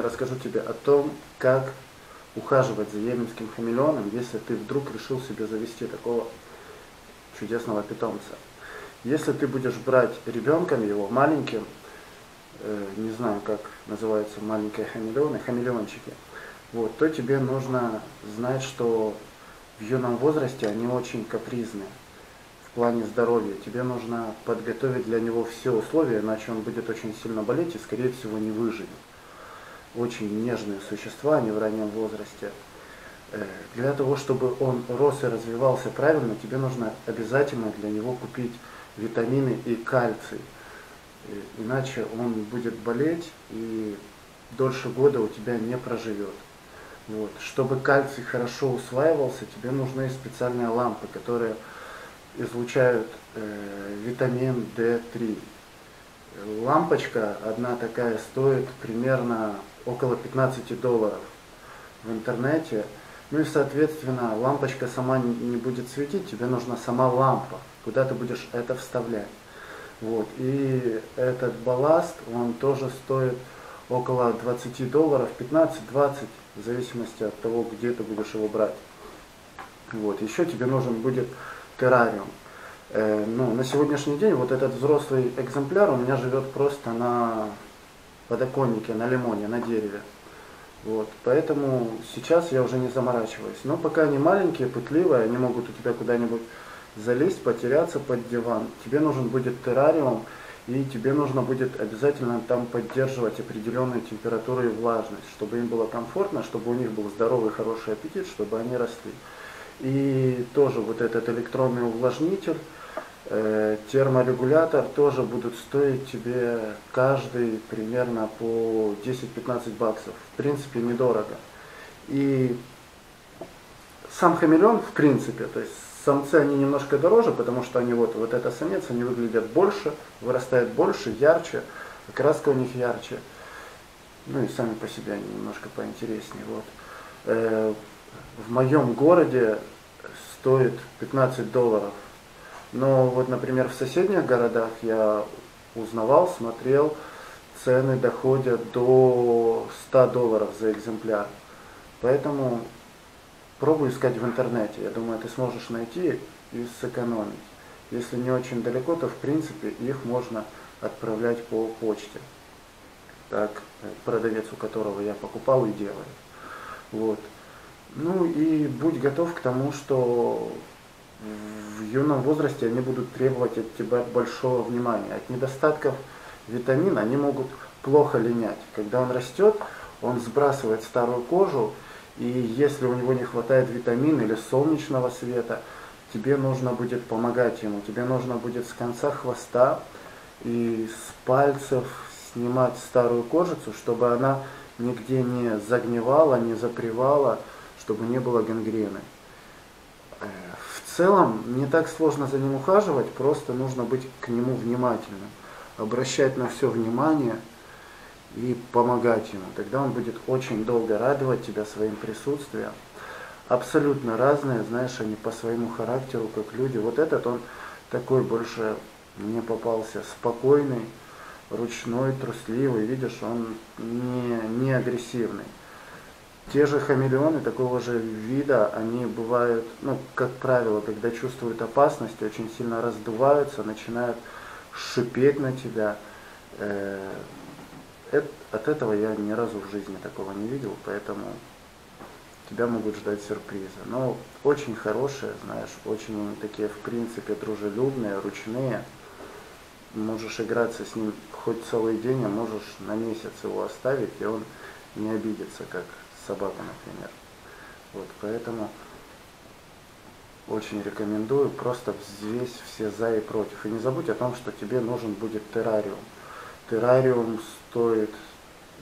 расскажу тебе о том, как ухаживать за йеменским хамелеоном, если ты вдруг решил себе завести такого чудесного питомца. Если ты будешь брать ребенком его, маленьким, э, не знаю, как называются маленькие хамелеоны, хамелеончики, вот, то тебе нужно знать, что в юном возрасте они очень капризны в плане здоровья. Тебе нужно подготовить для него все условия, иначе он будет очень сильно болеть и, скорее всего, не выживет. Очень нежные существа, они в раннем возрасте. Э, для того, чтобы он рос и развивался правильно, тебе нужно обязательно для него купить витамины и кальций. Э, иначе он будет болеть и дольше года у тебя не проживет. Вот. Чтобы кальций хорошо усваивался, тебе нужны специальные лампы, которые излучают э, витамин D3. Лампочка одна такая стоит примерно около 15 долларов в интернете. Ну и соответственно лампочка сама не будет светить, тебе нужна сама лампа, куда ты будешь это вставлять. Вот. И этот балласт, он тоже стоит около 20 долларов, 15-20, в зависимости от того, где ты будешь его брать. Вот. Еще тебе нужен будет террариум. Э, ну, на сегодняшний день вот этот взрослый экземпляр у меня живет просто на подоконнике, на лимоне, на дереве. Вот. Поэтому сейчас я уже не заморачиваюсь. Но пока они маленькие, пытливые, они могут у тебя куда-нибудь залезть, потеряться под диван. Тебе нужен будет террариум, и тебе нужно будет обязательно там поддерживать определенную температуру и влажность, чтобы им было комфортно, чтобы у них был здоровый, хороший аппетит, чтобы они росли. И тоже вот этот электронный увлажнитель, терморегулятор тоже будут стоить тебе каждый примерно по 10-15 баксов. В принципе, недорого. И сам хамелеон, в принципе, то есть Самцы они немножко дороже, потому что они вот, вот это самец, они выглядят больше, вырастают больше, ярче, краска у них ярче. Ну и сами по себе они немножко поинтереснее. Вот. Э, в моем городе стоит 15 долларов. Но вот, например, в соседних городах я узнавал, смотрел, цены доходят до 100 долларов за экземпляр. Поэтому Пробуй искать в интернете. Я думаю, ты сможешь найти и сэкономить. Если не очень далеко, то в принципе их можно отправлять по почте. Так, продавец, у которого я покупал и делает. Вот. Ну и будь готов к тому, что в юном возрасте они будут требовать от тебя большого внимания. От недостатков витамина они могут плохо линять. Когда он растет, он сбрасывает старую кожу, и если у него не хватает витамина или солнечного света, тебе нужно будет помогать ему. Тебе нужно будет с конца хвоста и с пальцев снимать старую кожицу, чтобы она нигде не загнивала, не запревала, чтобы не было гангрены. Целом не так сложно за ним ухаживать, просто нужно быть к нему внимательным, обращать на все внимание – и помогать ему. Тогда он будет очень долго радовать тебя своим присутствием. Абсолютно разные, знаешь, они по своему характеру, как люди. Вот этот он такой больше мне попался спокойный, ручной, трусливый, видишь, он не, не агрессивный. Те же хамелеоны такого же вида, они бывают, ну, как правило, когда чувствуют опасность, очень сильно раздуваются, начинают шипеть на тебя, э, от этого я ни разу в жизни такого не видел, поэтому тебя могут ждать сюрпризы. Но очень хорошие, знаешь, очень такие в принципе дружелюбные, ручные. Можешь играться с ним хоть целый день, а можешь на месяц его оставить, и он не обидится, как собака, например. Вот, поэтому очень рекомендую просто взвесь все за и против. И не забудь о том, что тебе нужен будет террариум. Террариум стоит,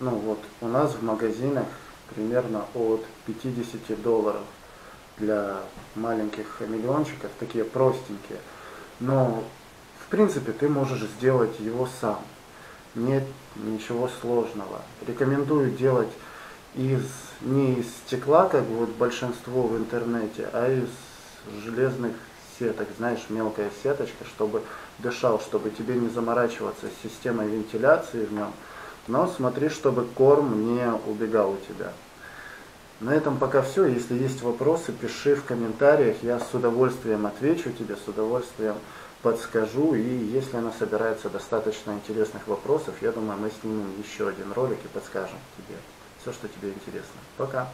ну вот у нас в магазинах примерно от 50 долларов для маленьких хамелеончиков, такие простенькие. Но в принципе ты можешь сделать его сам. Нет ничего сложного. Рекомендую делать из не из стекла, как вот большинство в интернете, а из железных сеток, знаешь, мелкая сеточка, чтобы дышал, чтобы тебе не заморачиваться с системой вентиляции в нем, Но смотри, чтобы корм не убегал у тебя. На этом пока все. Если есть вопросы, пиши в комментариях. Я с удовольствием отвечу тебе, с удовольствием подскажу. И если она собирается достаточно интересных вопросов, я думаю, мы снимем еще один ролик и подскажем тебе все, что тебе интересно. Пока.